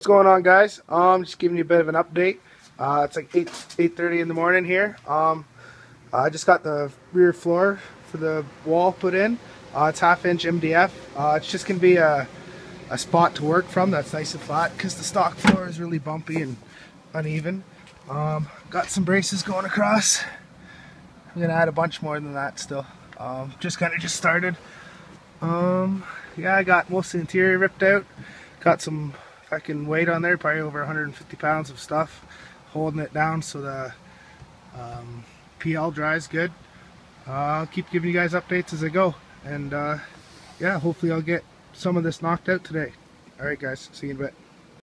What's going on guys? Um, just giving you a bit of an update. Uh, it's like 8, 8.30 in the morning here. Um, I just got the rear floor for the wall put in. Uh, it's half inch MDF. Uh, it's just to be a, a spot to work from that's nice and flat because the stock floor is really bumpy and uneven. Um, got some braces going across. I'm to add a bunch more than that still. Um, just kind of just started. Um, yeah, I got most of the interior ripped out. Got some fucking weight on there, probably over 150 pounds of stuff, holding it down so the um, PL dries good. Uh, I'll keep giving you guys updates as I go, and uh, yeah, hopefully I'll get some of this knocked out today. Alright guys, see you in a bit.